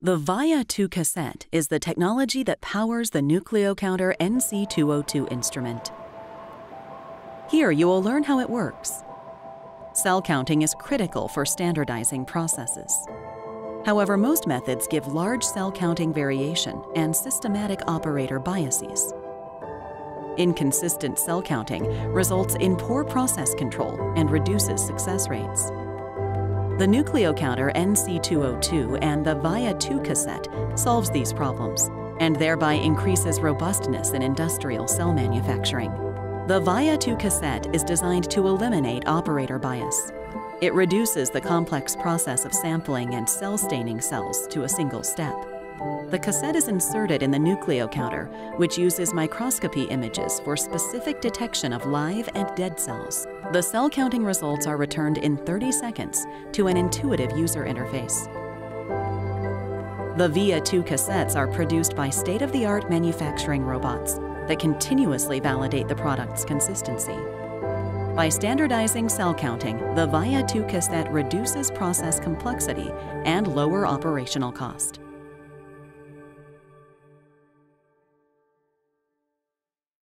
The VIA 2 cassette is the technology that powers the nucleocounter NC202 instrument. Here you will learn how it works. Cell counting is critical for standardizing processes. However, most methods give large cell counting variation and systematic operator biases. Inconsistent cell counting results in poor process control and reduces success rates. The nucleocounter NC202 and the VIA2 cassette solves these problems and thereby increases robustness in industrial cell manufacturing. The VIA2 cassette is designed to eliminate operator bias. It reduces the complex process of sampling and cell staining cells to a single step. The cassette is inserted in the nucleocounter, which uses microscopy images for specific detection of live and dead cells. The cell counting results are returned in 30 seconds to an intuitive user interface. The VIA2 cassettes are produced by state-of-the-art manufacturing robots that continuously validate the product's consistency. By standardizing cell counting, the VIA2 cassette reduces process complexity and lower operational cost.